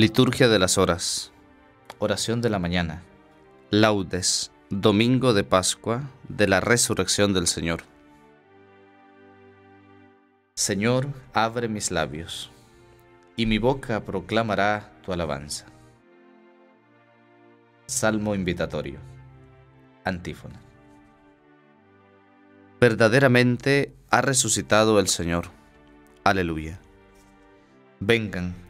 Liturgia de las Horas. Oración de la mañana. Laudes. Domingo de Pascua de la Resurrección del Señor. Señor, abre mis labios, y mi boca proclamará tu alabanza. Salmo invitatorio. Antífona. Verdaderamente ha resucitado el Señor. Aleluya. Vengan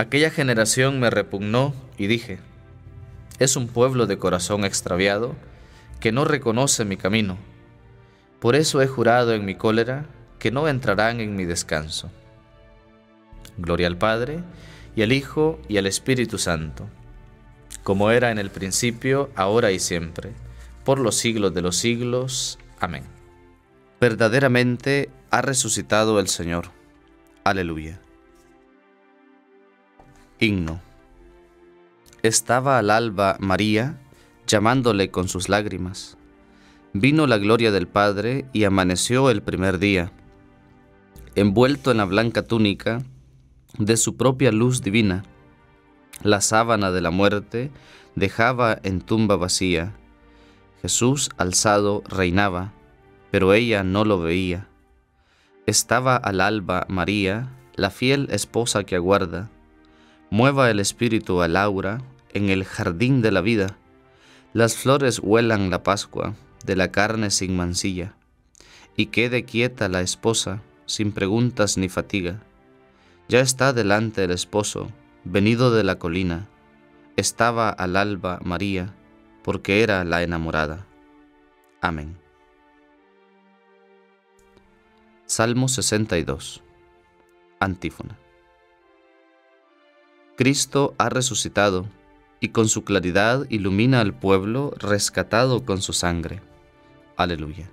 Aquella generación me repugnó y dije, es un pueblo de corazón extraviado que no reconoce mi camino. Por eso he jurado en mi cólera que no entrarán en mi descanso. Gloria al Padre, y al Hijo, y al Espíritu Santo, como era en el principio, ahora y siempre, por los siglos de los siglos. Amén. Verdaderamente ha resucitado el Señor. Aleluya. Himno. Estaba al alba María, llamándole con sus lágrimas. Vino la gloria del Padre y amaneció el primer día. Envuelto en la blanca túnica de su propia luz divina, la sábana de la muerte dejaba en tumba vacía. Jesús alzado reinaba, pero ella no lo veía. Estaba al alba María, la fiel esposa que aguarda Mueva el espíritu al aura en el jardín de la vida. Las flores huelan la Pascua de la carne sin mancilla. Y quede quieta la esposa sin preguntas ni fatiga. Ya está delante el esposo, venido de la colina. Estaba al alba María, porque era la enamorada. Amén. Salmo 62. Antífona. Cristo ha resucitado y con su claridad ilumina al pueblo rescatado con su sangre. Aleluya.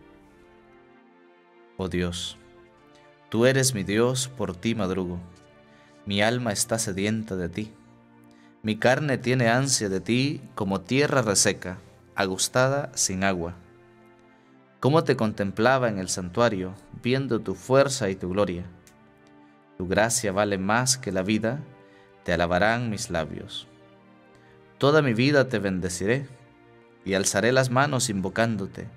Oh Dios, tú eres mi Dios, por ti madrugo. Mi alma está sedienta de ti. Mi carne tiene ansia de ti como tierra reseca, agustada sin agua. Cómo te contemplaba en el santuario, viendo tu fuerza y tu gloria. Tu gracia vale más que la vida, te alabarán mis labios. Toda mi vida te bendeciré y alzaré las manos invocándote.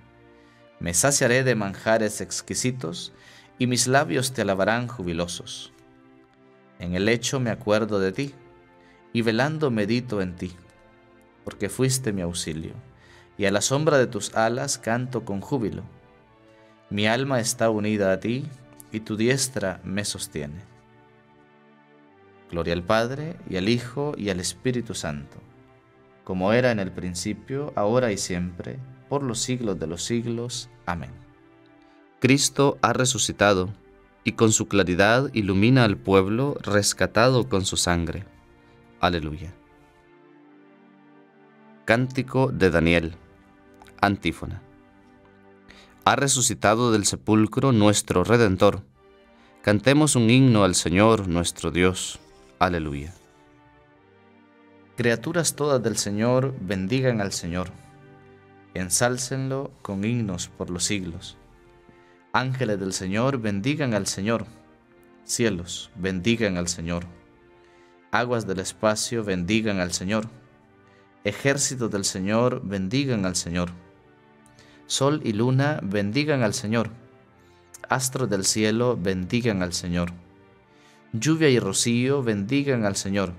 Me saciaré de manjares exquisitos y mis labios te alabarán jubilosos. En el lecho me acuerdo de ti y velando medito en ti, porque fuiste mi auxilio, y a la sombra de tus alas canto con júbilo. Mi alma está unida a ti y tu diestra me sostiene. Gloria al Padre, y al Hijo, y al Espíritu Santo, como era en el principio, ahora y siempre, por los siglos de los siglos. Amén. Cristo ha resucitado, y con su claridad ilumina al pueblo rescatado con su sangre. Aleluya. Cántico de Daniel. Antífona. Ha resucitado del sepulcro nuestro Redentor. Cantemos un himno al Señor nuestro Dios. Aleluya. Criaturas todas del Señor, bendigan al Señor. Ensálcenlo con himnos por los siglos. Ángeles del Señor, bendigan al Señor. Cielos, bendigan al Señor. Aguas del espacio, bendigan al Señor. Ejércitos del Señor, bendigan al Señor. Sol y luna, bendigan al Señor. Astros del cielo, bendigan al Señor lluvia y rocío bendigan al Señor.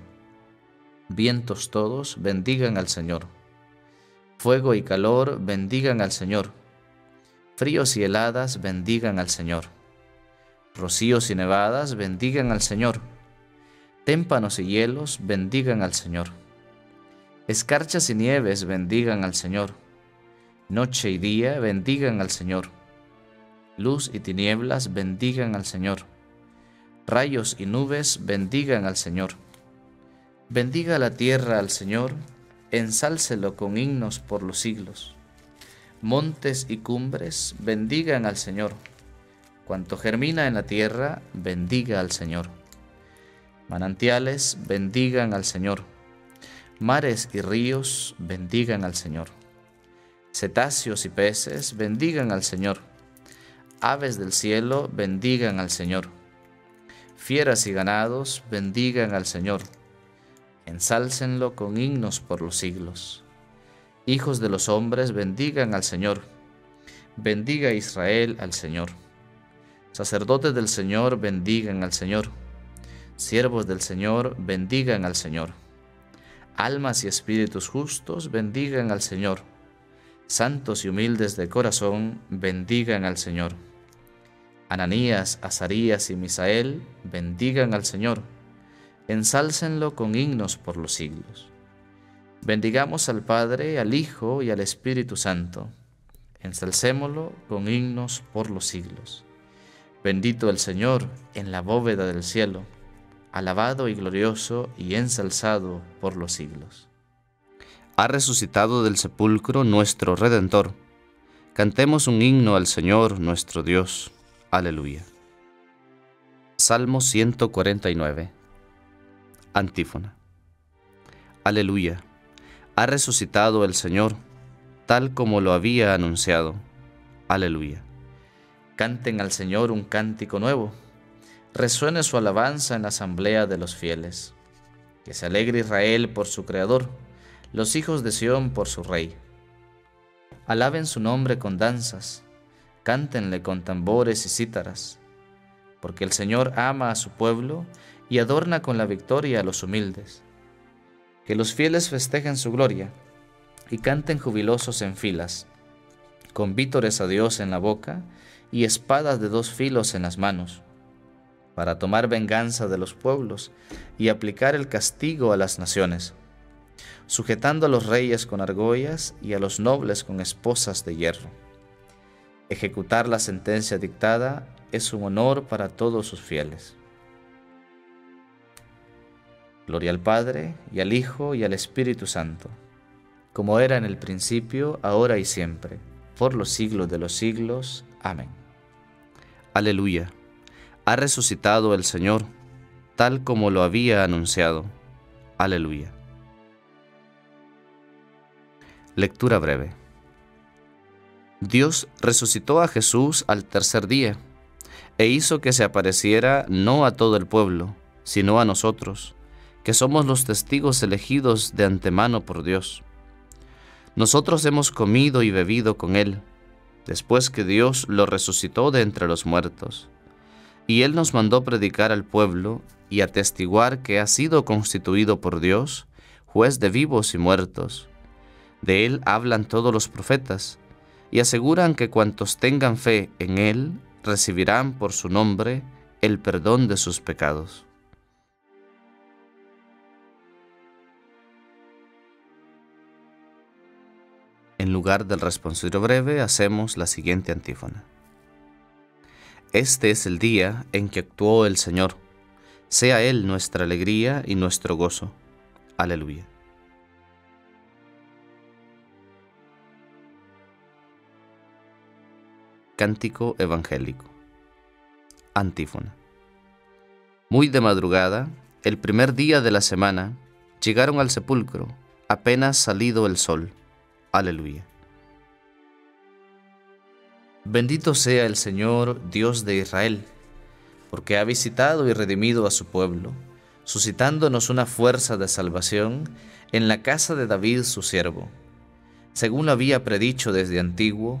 Vientos todos, bendigan al Señor. Fuego y calor, bendigan al Señor. Fríos y heladas, bendigan al Señor. Rocíos y nevadas, bendigan al Señor. Témpanos y hielos, bendigan al Señor. Escarchas y nieves, bendigan al Señor. Noche y día, bendigan al Señor. Luz y tinieblas, bendigan al Señor. Rayos y nubes, bendigan al Señor. Bendiga la tierra al Señor, ensálcelo con himnos por los siglos. Montes y cumbres, bendigan al Señor. Cuanto germina en la tierra, bendiga al Señor. Manantiales, bendigan al Señor. Mares y ríos, bendigan al Señor. Cetáceos y peces, bendigan al Señor. Aves del cielo, bendigan al Señor. Fieras y ganados, bendigan al Señor ensálcenlo con himnos por los siglos. Hijos de los hombres, bendigan al Señor. Bendiga Israel al Señor. Sacerdotes del Señor, bendigan al Señor. Siervos del Señor, bendigan al Señor. Almas y espíritus justos, bendigan al Señor. Santos y humildes de corazón, bendigan al Señor. Ananías, Azarías y Misael, bendigan al Señor ensálcenlo con himnos por los siglos. Bendigamos al Padre, al Hijo y al Espíritu Santo. Ensalcémoslo con himnos por los siglos. Bendito el Señor en la bóveda del cielo, alabado y glorioso y ensalzado por los siglos. Ha resucitado del sepulcro nuestro Redentor. Cantemos un himno al Señor nuestro Dios. Aleluya. Salmo 149 Antífona. Aleluya. Ha resucitado el Señor, tal como lo había anunciado. Aleluya. Canten al Señor un cántico nuevo. Resuene su alabanza en la asamblea de los fieles. Que se alegre Israel por su Creador, los hijos de Sión por su Rey. Alaben su nombre con danzas, cántenle con tambores y cítaras, porque el Señor ama a su pueblo y adorna con la victoria a los humildes. Que los fieles festejen su gloria y canten jubilosos en filas, con vítores a Dios en la boca y espadas de dos filos en las manos, para tomar venganza de los pueblos y aplicar el castigo a las naciones, sujetando a los reyes con argollas y a los nobles con esposas de hierro. Ejecutar la sentencia dictada es un honor para todos sus fieles. Gloria al Padre, y al Hijo, y al Espíritu Santo, como era en el principio, ahora y siempre, por los siglos de los siglos. Amén. Aleluya. Ha resucitado el Señor, tal como lo había anunciado. Aleluya. Lectura breve. Dios resucitó a Jesús al tercer día, e hizo que se apareciera no a todo el pueblo, sino a nosotros que somos los testigos elegidos de antemano por Dios. Nosotros hemos comido y bebido con Él, después que Dios lo resucitó de entre los muertos. Y Él nos mandó predicar al pueblo y atestiguar que ha sido constituido por Dios, juez de vivos y muertos. De Él hablan todos los profetas, y aseguran que cuantos tengan fe en Él recibirán por su nombre el perdón de sus pecados. En lugar del responsorio breve, hacemos la siguiente antífona. Este es el día en que actuó el Señor. Sea Él nuestra alegría y nuestro gozo. Aleluya. Cántico Evangélico. Antífona. Muy de madrugada, el primer día de la semana, llegaron al sepulcro, apenas salido el sol Aleluya. Bendito sea el Señor, Dios de Israel, porque ha visitado y redimido a su pueblo, suscitándonos una fuerza de salvación en la casa de David su siervo, según lo había predicho desde antiguo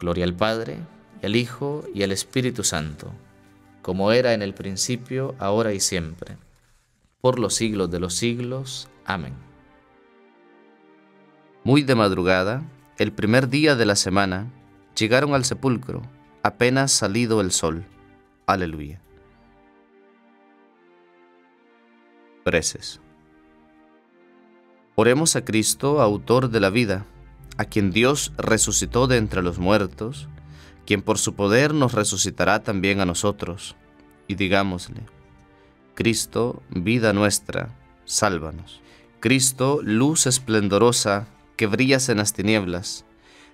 Gloria al Padre, y al Hijo, y al Espíritu Santo, como era en el principio, ahora y siempre, por los siglos de los siglos. Amén. Muy de madrugada, el primer día de la semana, llegaron al sepulcro, apenas salido el sol. Aleluya. Preces. Oremos a Cristo, autor de la vida, a quien Dios resucitó de entre los muertos, quien por su poder nos resucitará también a nosotros, y digámosle, Cristo, vida nuestra, sálvanos. Cristo, luz esplendorosa que brillas en las tinieblas,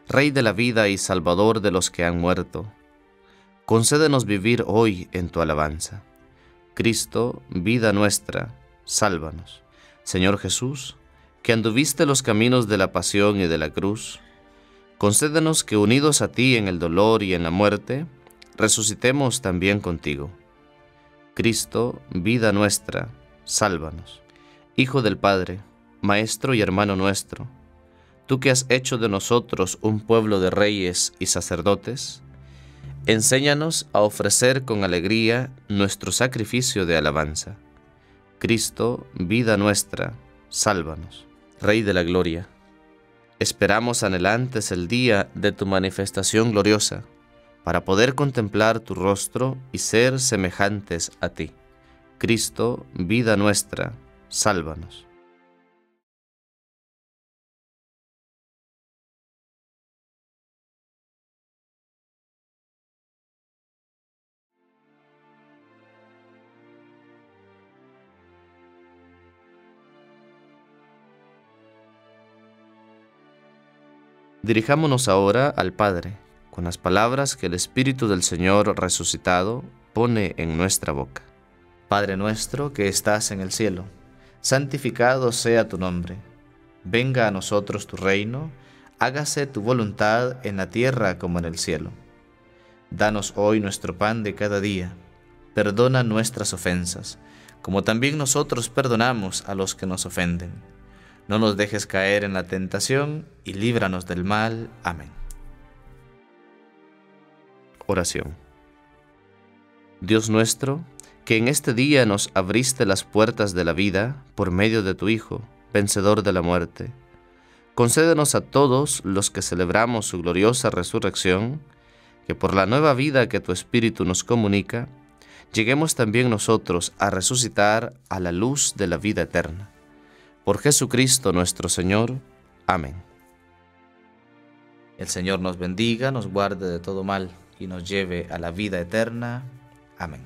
Rey de la vida y Salvador de los que han muerto, concédenos vivir hoy en tu alabanza. Cristo, vida nuestra, sálvanos. Señor Jesús, que anduviste los caminos de la pasión y de la cruz, concédenos que unidos a ti en el dolor y en la muerte, resucitemos también contigo. Cristo, vida nuestra, sálvanos. Hijo del Padre, Maestro y hermano nuestro, tú que has hecho de nosotros un pueblo de reyes y sacerdotes, enséñanos a ofrecer con alegría nuestro sacrificio de alabanza Cristo, vida nuestra, sálvanos. Rey de la Gloria, esperamos anhelantes el día de tu manifestación gloriosa, para poder contemplar tu rostro y ser semejantes a ti. Cristo, vida nuestra, sálvanos. Dirijámonos ahora al Padre, con las palabras que el Espíritu del Señor resucitado pone en nuestra boca. Padre nuestro que estás en el cielo, santificado sea tu nombre. Venga a nosotros tu reino, hágase tu voluntad en la tierra como en el cielo. Danos hoy nuestro pan de cada día. Perdona nuestras ofensas, como también nosotros perdonamos a los que nos ofenden no nos dejes caer en la tentación y líbranos del mal. Amén. Oración. Dios nuestro, que en este día nos abriste las puertas de la vida por medio de tu Hijo, vencedor de la muerte, concédenos a todos los que celebramos su gloriosa resurrección, que por la nueva vida que tu Espíritu nos comunica, lleguemos también nosotros a resucitar a la luz de la vida eterna por Jesucristo nuestro Señor. Amén. El Señor nos bendiga, nos guarde de todo mal y nos lleve a la vida eterna. Amén.